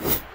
Bye.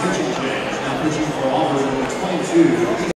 pitching, for Auburn, 22.